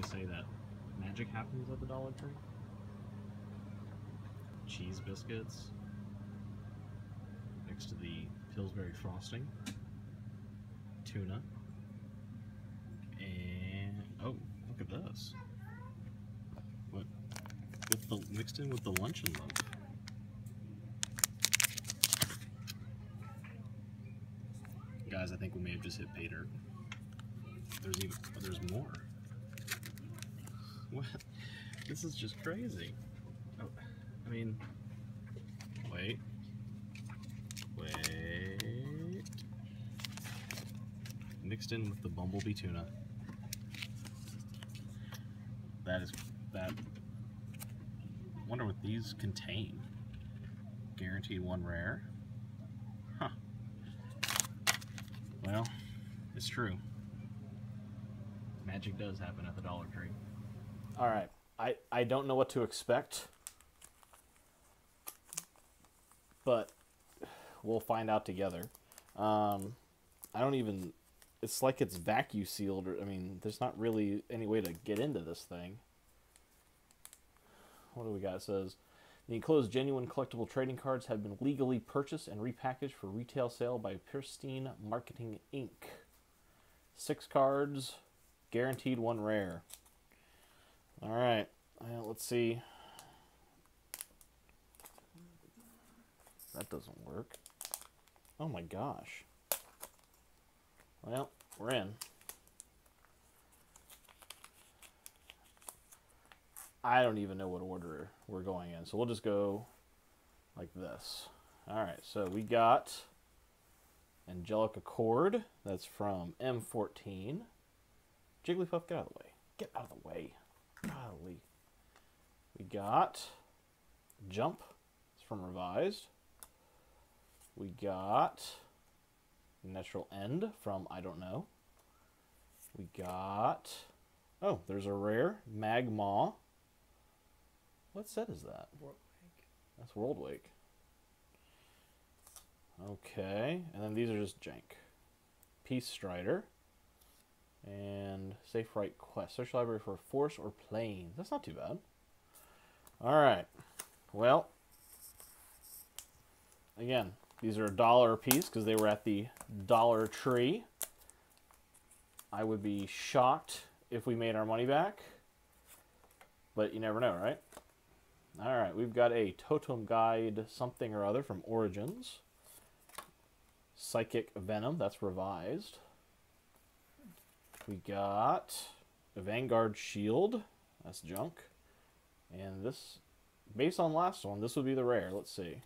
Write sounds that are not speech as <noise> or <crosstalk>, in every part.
they say that magic happens at the Dollar Tree? Cheese biscuits next to the Pillsbury frosting, tuna, and oh, look at this. What? With the mixed in with the luncheon loaf. Guys, I think we may have just hit pay dirt. There's even there's more. <laughs> What? This is just crazy. Oh, I mean, wait, wait. Mixed in with the bumblebee tuna. That is that. Wonder what these contain. Guaranteed one rare. Huh. Well, it's true. Magic does happen at the Dollar Tree. All right. I, I don't know what to expect, but we'll find out together. Um, I don't even. It's like it's vacuum sealed. Or, I mean, there's not really any way to get into this thing. What do we got? It says the enclosed genuine collectible trading cards have been legally purchased and repackaged for retail sale by Pristine Marketing Inc. Six cards, guaranteed one rare. All right, well, let's see. That doesn't work. Oh my gosh. Well, we're in. I don't even know what order we're going in, so we'll just go like this. All right, so we got Angelic Accord. That's from M14. Jigglypuff, get out of the way. Get out of the way. Golly. We got Jump. It's from Revised. We got Natural End from I Don't Know. We got. Oh, there's a rare Magmaw. What set is that? That's Worldwake. Okay, and then these are just jank. Peace Strider. And Safe Right Quest. Social Library for Force or Plane. That's not too bad. Alright. Well, again, these are a dollar a piece because they were at the Dollar Tree. I would be shocked if we made our money back. But you never know, right? Alright, we've got a Totem Guide something or other from Origins. Psychic Venom, that's revised. We got a Vanguard Shield. That's junk. And this, based on last one, this would be the rare. Let's see.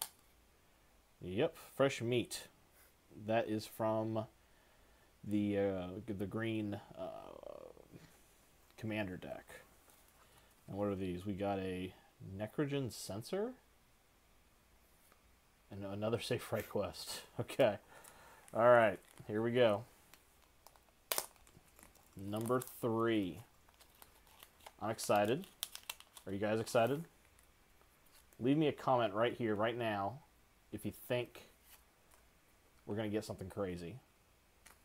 Yep, Fresh Meat. That is from the uh, the green uh, commander deck. And what are these? We got a Necrogen Censer. And another <laughs> Safe Right Quest. Okay. All right, here we go. Number three. I'm excited. Are you guys excited? Leave me a comment right here, right now, if you think we're going to get something crazy.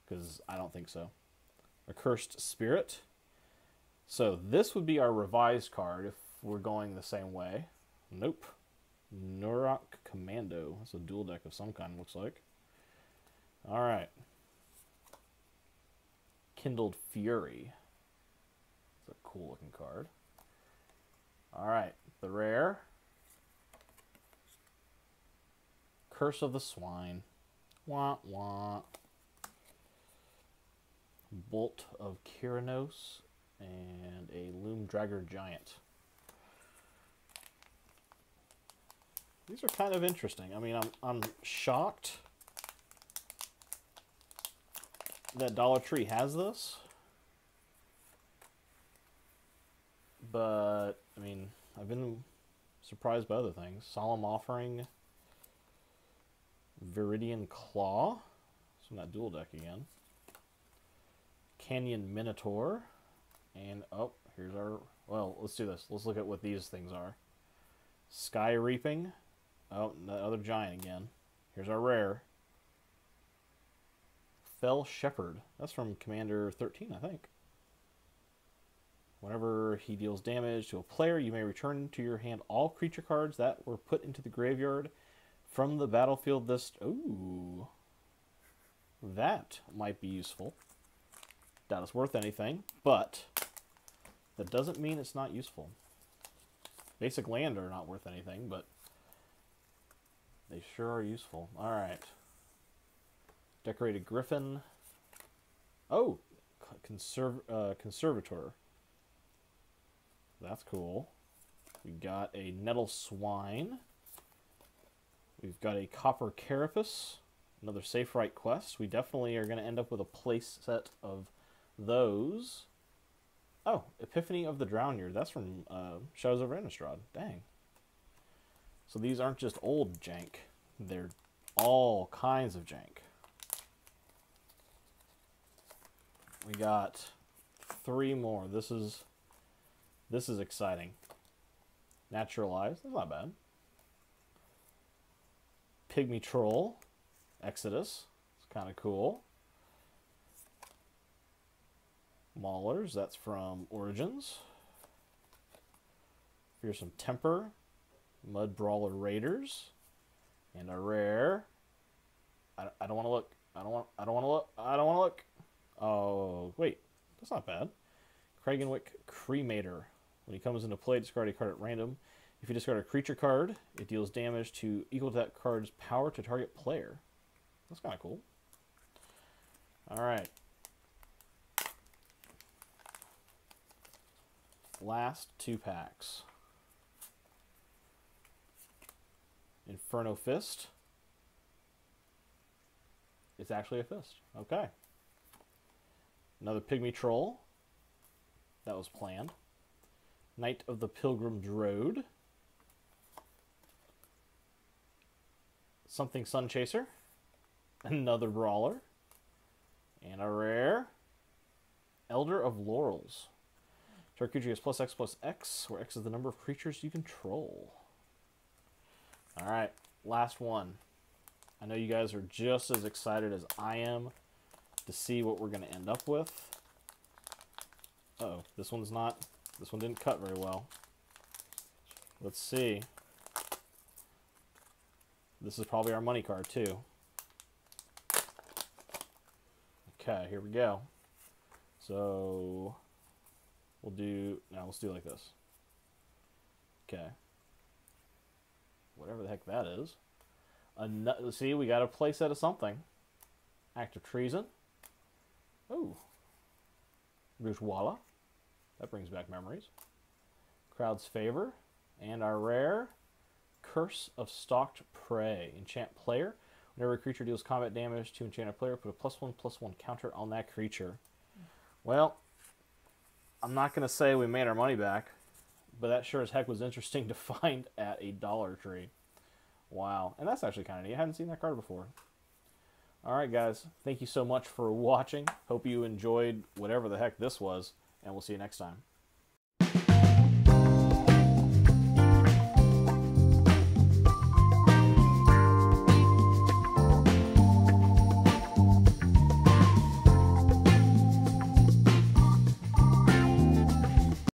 Because I don't think so. A Cursed Spirit. So this would be our revised card if we're going the same way. Nope. Neurok Commando. That's a dual deck of some kind, looks like. All right. Kindled Fury. It's a cool looking card. All right, the rare. Curse of the Swine. Wah wah. Bolt of Keranos and a Loamdragger Giant. These are kind of interesting. I mean, I'm I'm shocked that Dollar Tree has this. But, I mean, I've been surprised by other things. Solemn Offering, Viridian Claw. So that dual deck again. Canyon Minotaur. And, oh, here's our... Well, let's do this. Let's look at what these things are. Sky Reaping. Oh, another giant again. Here's our rare. Fell Shepherd. That's from Commander 13, I think. Whenever he deals damage to a player, you may return to your hand all creature cards that were put into the graveyard from the battlefield this. Ooh. That might be useful. Doubt it's worth anything, but that doesn't mean it's not useful. Basic land are not worth anything, but they sure are useful. Alright. Decorated Griffin. Oh, conserv uh, Conservator. That's cool. We got a Nettle Swine. We've got a Copper Carapace. Another Safe Right quest. We definitely are going to end up with a place set of those. Oh, Epiphany of the Drownyard. That's from uh, Shadows of Innistrad. Dang. So these aren't just old jank. They're all kinds of jank. We got three more. This is this is exciting. Naturalized. That's not bad. Pygmy Troll. Exodus. It's kind of cool. Maulers. That's from Origins. Fearsome Temper. Mudbrawler Raiders. And a rare. I, I don't want to look. I don't want. I don't want to look. I don't want to look. Oh wait, that's not bad. Cragganwick Cremator. When he comes into play, discard a card at random. If you discard a creature card, it deals damage to equal to that card's power to target player. That's kind of cool. All right. Last two packs. Inferno Fist. It's actually a fist. Okay. Another Pygmy Troll. That was planned. Knight of the Pilgrim's Road. Something Sun Chaser. Another Brawler. And a rare. Elder of Laurels. Creature gets plus X plus X, where X is the number of creatures you control. Alright, last one. I know you guys are just as excited as I am to see what we're going to end up with. Uh oh this one's not this one didn't cut very well. Let's see. This is probably our money card too. Okay, here we go. So we'll do now let's do like this. Okay. Whatever the heck that is. See, we got a playset of something. Act of treason. Oh. Bourgeois. That brings back memories. Crowd's Favor. And our rare Curse of Stalked Prey. Enchant player. Whenever a creature deals combat damage to enchanted player, put a plus one plus one counter on that creature. Well, I'm not going to say we made our money back, but that sure as heck was interesting <laughs> to find at a Dollar Tree. Wow. And that's actually kind of neat. I hadn't seen that card before. All right, guys. Thank you so much for watching. Hope you enjoyed whatever the heck this was, and we'll see you next time.